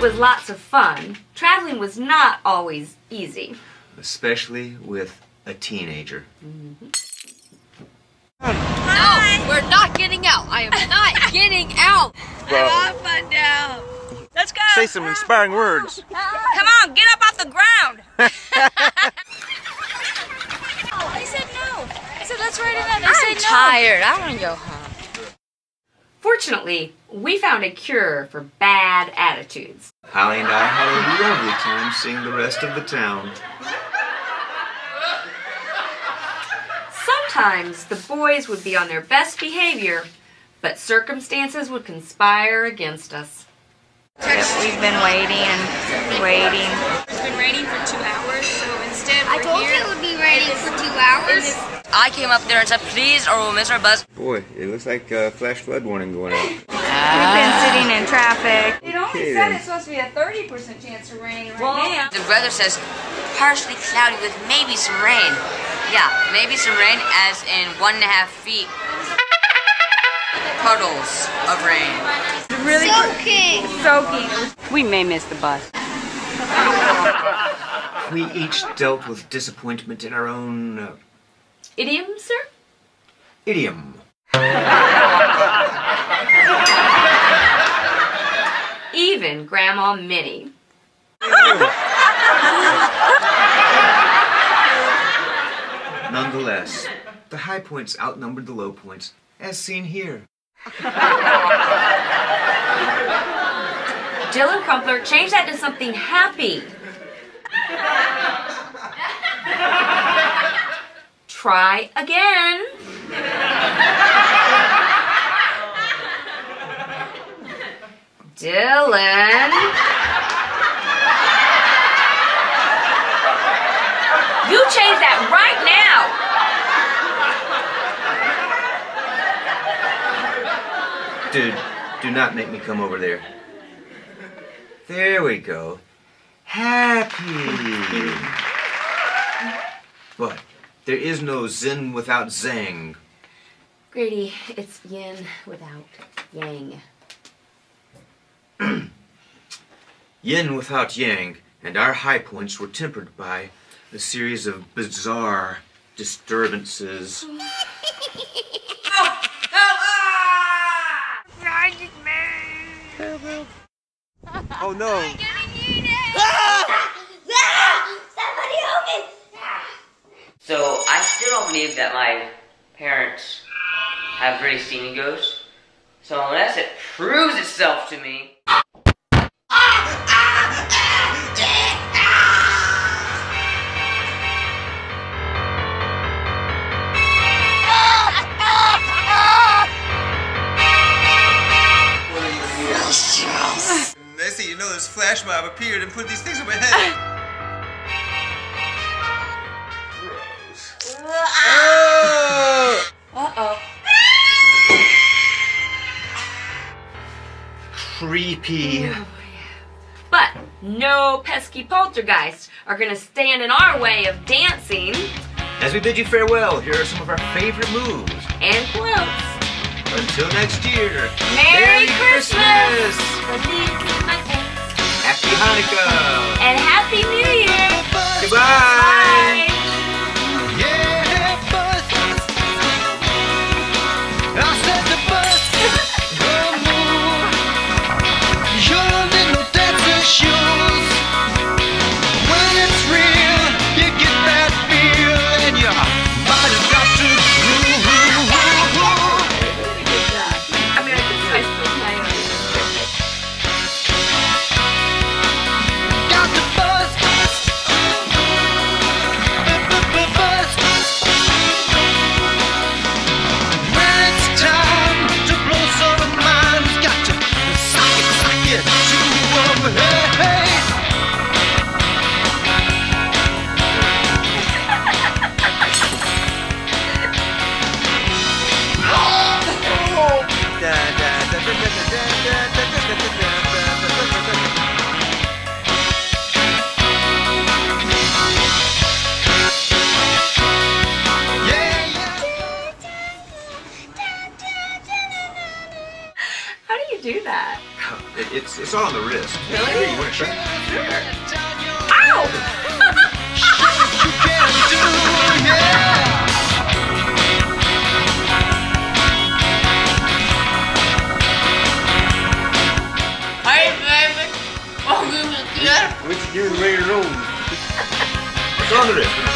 it was lots of fun, traveling was not always easy. Especially with a teenager. No, we're not getting out. I am not getting out. Well, fun now. Let's go. say some inspiring words. Come on, get up off the ground. I said no. I said let's ride in that. They I'm said no. tired. I want to go home. Fortunately, we found a cure for bad attitudes. Holly and I had a lovely time seeing the rest of the town. Sometimes the boys would be on their best behavior, but circumstances would conspire against us. We've been waiting and waiting. It's been raining for two hours, so instead I told here. you it would be raining for two hours. I came up there and said, please, or we'll miss our bus. Boy, it looks like a flash flood warning going out. We've been sitting in traffic. It only Okay, said then. it's supposed to be a 30% chance of rain right now. The weather says partially cloudy with maybe some rain. Yeah, maybe some rain, as in one and a half feet. Puddles of rain. Really Soaking. soaking. We may miss the bus. We each dealt with disappointment in our own uh, Idiom, sir? idiom. Even Grandma Minnie. Nonetheless, the high points outnumbered the low points, as seen here. Dylan Crumpler, change that to something happy. Try again. Dylan. You change that right now. Dude, do not make me come over there. There we go. Happy. But there is no Zen without Zang. Grady, it's yin without yang. Yin without Yang, and our high points were tempered by a series of bizarre disturbances. Oh no. Ah! Ah! Somebody open. So I still don't believe that my parents have really seen a ghost. So unless it proves itself to me. Next thing you know, this flash mob appeared and put these things on my head. Creepy. Oh, but no pesky poltergeists are gonna stand in our way of dancing As we bid you farewell, here are some of our favorite moves. and quotes. Until next year, Merry Christmas! Happy Hanukkah! And Happy New Year! It's it's all on the wrist. Really? Here, you want to try? Ow! You do, yeah. Hey, baby. Welcome to the What you doing later on? It's on the wrist.